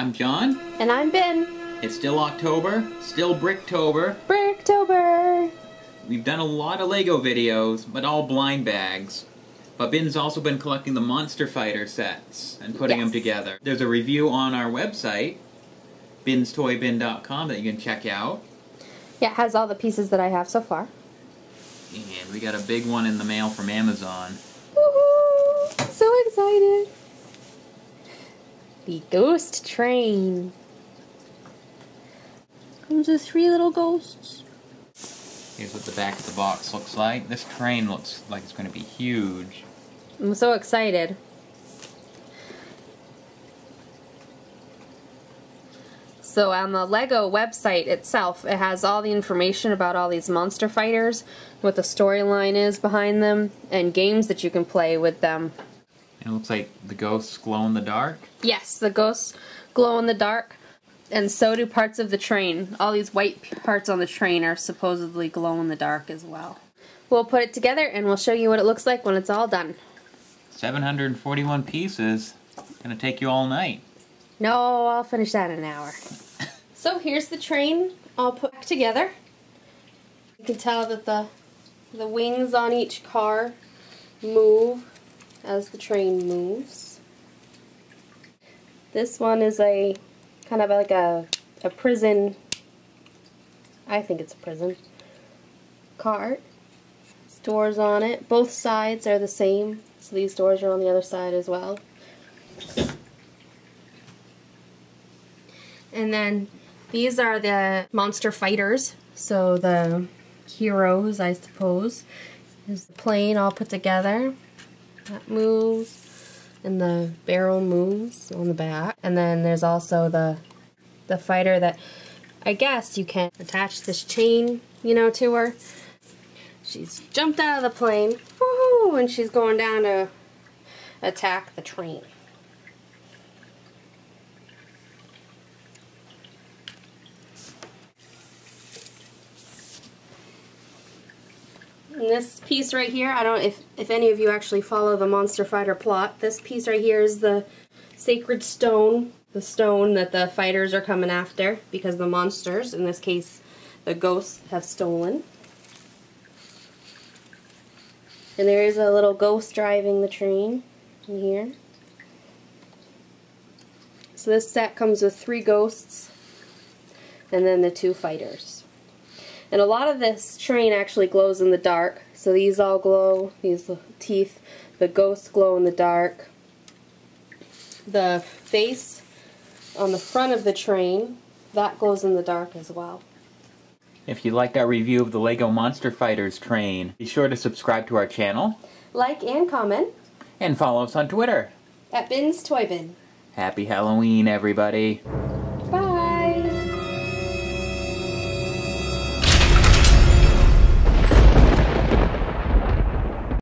I'm John. And I'm Bin. It's still October, still Bricktober. Bricktober! We've done a lot of Lego videos, but all blind bags. But Bin's also been collecting the Monster Fighter sets and putting Yes. them together. There's a review on our website, binstoybin.com, that you can check out. Yeah, it has all the pieces that I have so far. And we got a big one in the mail from Amazon. Woohoo! So excited! The ghost train. Comes with three little ghosts. Here's what the back of the box looks like. This train looks like it's going to be huge. I'm so excited. So on the Lego website itself, it has all the information about all these monster fighters, what the storyline is behind them, and games that you can play with them. It looks like the ghosts glow in the dark. Yes, the ghosts glow in the dark, and so do parts of the train. All these white parts on the train are supposedly glow in the dark as well. We'll put it together and we'll show you what it looks like when it's all done. 741 pieces. Gonna take you all night. No, I'll finish that in an hour. so here's the train all put back together. You can tell that the the wings on each car move as the train moves. This one is a kind of like a a prison I think it's a prison cart. It's doors on it. Both sides are the same, so these doors are on the other side as well. And then these are the monster fighters, so the heroes, I suppose. There's the plane all put together. That moves, and the barrel moves on the back. And then there's also the the fighter that I guess you can attach this chain, you know, to her. She's jumped out of the plane, woohoo, and she's going down to attack the train. And this piece right here, I don't if if any of you actually follow the Monster Fighter plot. This piece right here is the sacred stone, the stone that the fighters are coming after because the monsters, in this case, the ghosts have stolen. And there is a little ghost driving the train in here. So this set comes with three ghosts and then the two fighters. And a lot of this train actually glows in the dark. So these all glow, these teeth, the ghosts glow in the dark. The face on the front of the train, that glows in the dark as well. If you liked our review of the LEGO Monster Fighters train, be sure to subscribe to our channel Like and comment and follow us on Twitter. at Bin's Toy Bin. Happy Halloween, everybody.